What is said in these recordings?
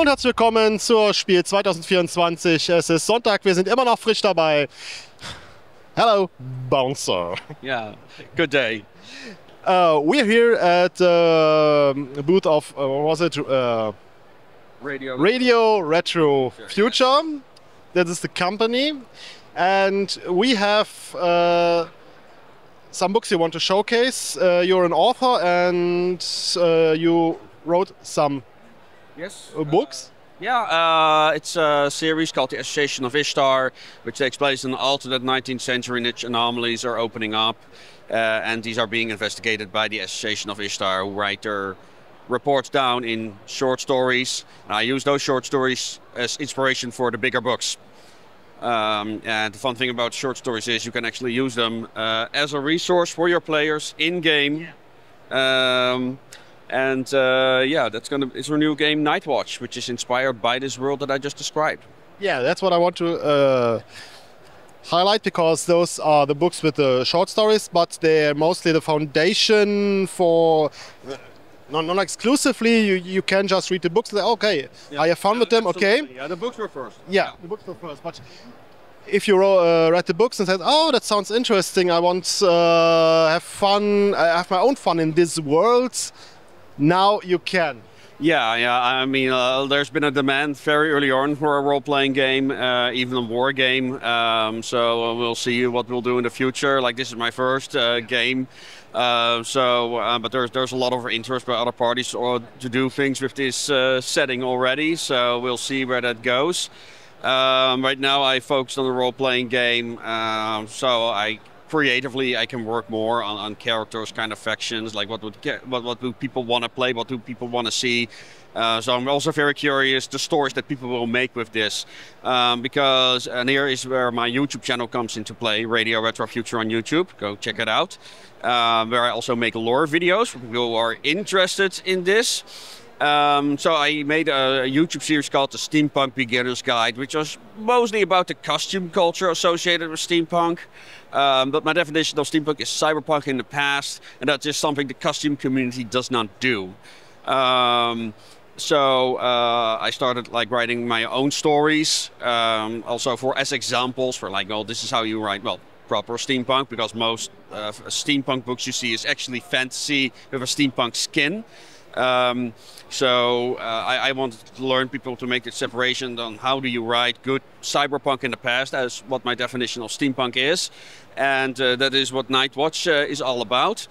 Hallo und herzlich willkommen zur Spiel 2024. Es ist Sonntag, wir sind immer noch frisch dabei. Hello, Bouncer. Yeah, good day. Uh, we're here at the booth of, uh, what was it? Uh, Radio. Radio Retro Future. That is the company. And we have uh, some books you want to showcase. Uh, you're an author and uh, you wrote some Yes. uh, books. Yeah, uh, it's a series called The Association of Ishtar, which takes place in the alternate 19th century in which anomalies are opening up. Uh, and these are being investigated by the Association of Ishtar, who write their reports down in short stories. And I use those short stories as inspiration for the bigger books. Um, and the fun thing about short stories is you can actually use them uh, as a resource for your players in game. Um, and uh, yeah, that's gonna it's a new game, Nightwatch, which is inspired by this world that I just described. Yeah, that's what I want to uh, highlight because those are the books with the short stories, but they're mostly the foundation for. Not, not exclusively, you, you can just read the books. Okay, I have fun with them. Okay, Yeah, the books were first. yeah, the books were first. But if you uh, read the books and said, "Oh, that sounds interesting. I want uh, have fun. I have my own fun in this world," now you can. Yeah, yeah. I mean, uh, there's been a demand very early on for a role-playing game, uh, even a war game. Um, so uh, we'll see what we'll do in the future. Like this is my first uh, game. Uh, so, uh, but there's there's a lot of interest by other parties or to do things with this setting already. So we'll see where that goes. Um, right now, I focused on the role-playing game. Um, so I creatively I can work more on, on characters, kind of factions, like what would what what do people want to play, what do people want to see. Uh, so I'm also very curious the stories that people will make with this, um, because and here is where my YouTube channel comes into play, Radio Retrofuture on YouTube. Go check it out. Um, where I also make lore videos for people who are interested in this. Um, so I made a, YouTube series called the Steampunk Beginner's Guide, which was mostly about the costume culture associated with steampunk. Um, but my definition of steampunk is cyberpunk in the past, and that's just something the costume community does not do. Um, so uh, I started like writing my own stories, um, also for as examples for like, well, this is how you write well proper steampunk because most uh, steampunk books you see is actually fantasy with a steampunk skin. Um, so uh, I, I wanted to learn people to make the separation on how do you write good cyberpunk in the past, as what my definition of steampunk is, and uh, that is what Nightwatch uh, is all about.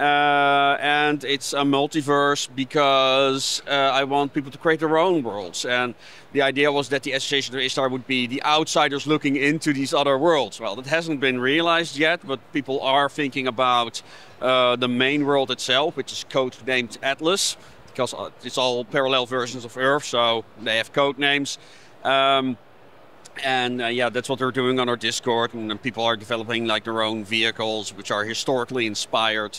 Uh, and it's a multiverse because uh, I want people to create their own worlds. And the idea was that the Association of Ishtar would be the outsiders looking into these other worlds. Well, that hasn't been realized yet, but people are thinking about uh, the main world itself, which is code named Atlas, because uh, it's all parallel versions of Earth, so they have code names. Um, and uh, yeah, that's what they're doing on our Discord, and then people are developing like their own vehicles, which are historically inspired.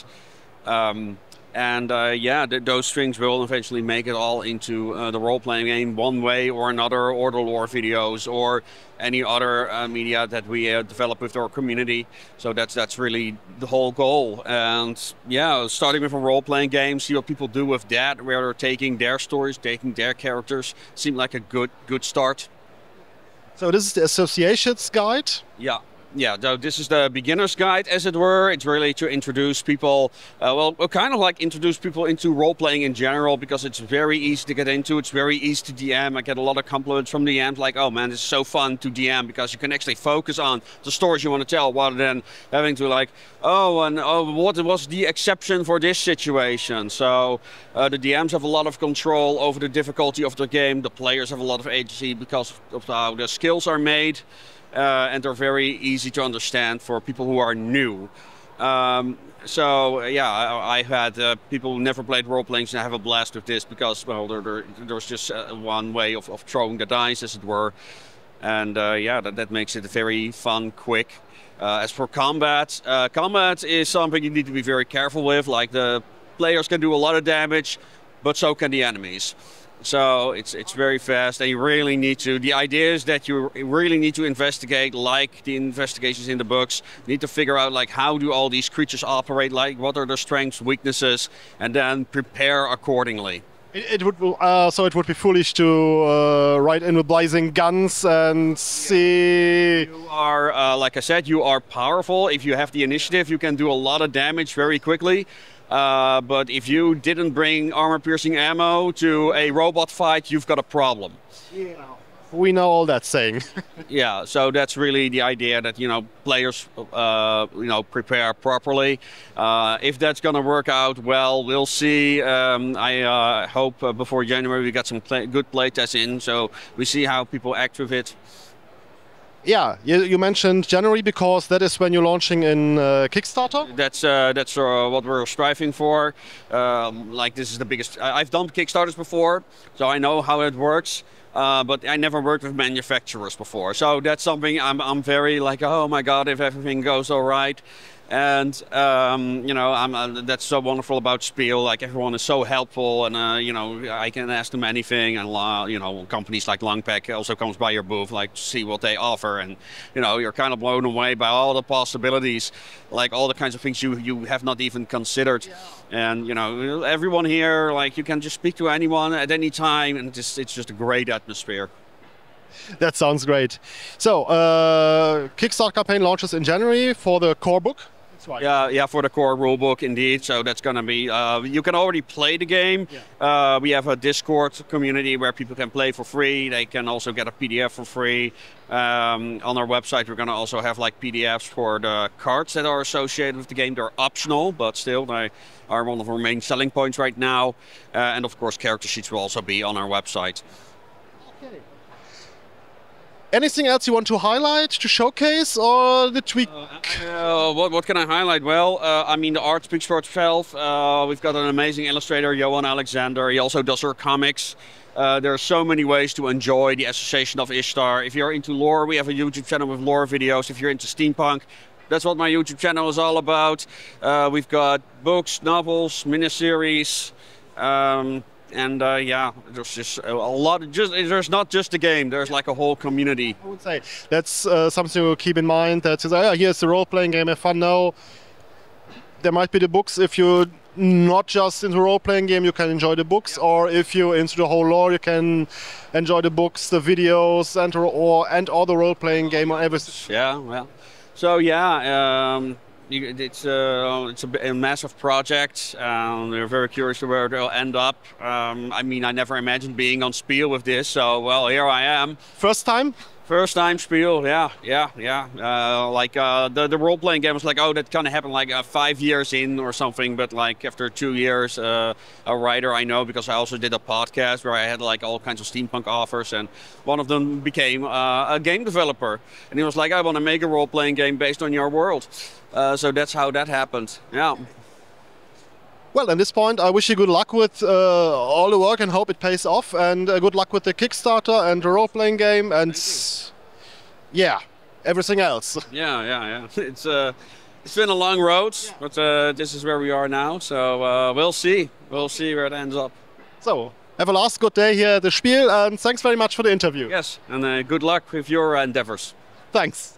Um, and uh, yeah, th- those strings will eventually make it all into uh, the role-playing game, one way or another, or the lore videos, or any other uh, media that we uh, develop with our community. So that's that's really the whole goal. And yeah, starting with a role-playing game, see what people do with that, where they're taking their stories, taking their characters, seemed like a good good start. So this is the associations guide. Yeah. Yeah, so this is the beginner's guide, as it were. It's really to introduce people, uh, well, kind of like introduce people into role playing in general because it's very easy to get into. It's very easy to DM. I get a lot of compliments from DMs like, oh man, it's so fun to DM because you can actually focus on the stories you want to tell rather than having to, like, oh, and oh, what was the exception for this situation? So uh, the DMs have a lot of control over the difficulty of the game. The players have a lot of agency because of how the skills are made and they're very easy to understand for people who are new. Um, so uh, yeah, I, I had uh, people who never played role playing and have a blast with this because well, there, there, there's just uh, one way of, of throwing the dice, as it were, and uh, yeah, that, that makes it very fun, quick. Uh, as for combat, uh, combat is something you need to be very careful with. Like the players can do a lot of damage, but so can the enemies. So it's it's very fast, and you really need to. The idea is that you really need to investigate, like the investigations in the books. You need to figure out like how do all these creatures operate, like what are their strengths, weaknesses, and then prepare accordingly. It, it would uh, so it would be foolish to uh, ride in with blazing guns and see. You are, uh, like I said, you are powerful. If you have the initiative, you can do a lot of damage very quickly. Uh, but if you didn't bring armor-piercing ammo to a robot fight, you've got a problem. Yeah. We know all that saying. yeah, so that's really the idea that you know players, uh, you know, prepare properly. Uh, if that's going to work out well, we'll see. Um, I uh, hope uh, before January we got some play good playtests in, so we see how people act with it. Yeah, you, you, mentioned January because that is when you're launching in uh, Kickstarter. That's uh, that's uh, what we're striving for. Um, like this is the biggest. I've done Kickstarters before, so I know how it works. Uh, but I never worked with manufacturers before, so that's something I'm I'm very like, oh my god, if everything goes all right, and um, you know, I'm, uh, that's so wonderful about Spiel. Like everyone is so helpful, and uh, you know, I can ask them anything. And uh, you know, companies like Longpack also comes by your booth, like to see what they offer, and you know, you're kind of blown away by all the possibilities, like all the kinds of things you you have not even considered. Yeah. And you know, everyone here, like you can just speak to anyone at any time, and just it's just a great atmosphere. That sounds great. So, uh, Kickstarter campaign launches in January for the core book. Yeah, yeah, for the core rulebook indeed. So that's going to be. Uh, you can already play the game. Yeah. Uh, we have a Discord community where people can play for free. They can also get a PDF for free. Um, on our website, we're going to also have like PDFs for the cards that are associated with the game. They're optional, but still they are one of our main selling points right now. Uh, and of course, character sheets will also be on our website. Okay. Anything else you want to highlight, to showcase, or the tweak? Uh, uh, what, what can I highlight? Well, uh, I mean, the art speaks for itself. Uh, we've got an amazing illustrator, Johan Alexander. He also does her comics. Uh, there are so many ways to enjoy the Association of Ishtar. If you're into lore, we have a YouTube channel with lore videos. If you're into steampunk, that's what my YouTube channel is all about. Uh, we've got books, novels, miniseries. Um, and uh, yeah, there's just a lot. Of just there's not just a game. There's like a whole community. I would say that's uh, something to keep in mind. That is, oh, here's the role-playing game. Have fun now. There might be the books if you're not just into role-playing game, you can enjoy the books, yeah. or if you're into the whole lore, you can enjoy the books, the videos, and or and all the role-playing game or everything. Yeah, well, so yeah. Um, it's a, it's a, a massive project. Um, we're very curious to where it'll end up. Um, I mean, I never imagined being on Spiel with this, so well, here I am. First time? First time Spiel, yeah, yeah, yeah. Uh, like uh, the the role playing game was like, oh, that kind of happened like uh, five years in or something. But like after two years, uh, a writer I know because I also did a podcast where I had like all kinds of steampunk offers, and one of them became uh, a game developer, and he was like, I want to make a role playing game based on your world. Uh, so that's how that happened. Yeah. Well, at this point, I wish you good luck with uh, all the work and hope it pays off. And uh, good luck with the Kickstarter and the role-playing game and yeah, everything else. Yeah, yeah, yeah. It's uh, it's been a long road, yeah. but uh, this is where we are now. So uh, we'll see. We'll see where it ends up. So have a last good day here at the Spiel, and thanks very much for the interview. Yes, and uh, good luck with your endeavors. Thanks.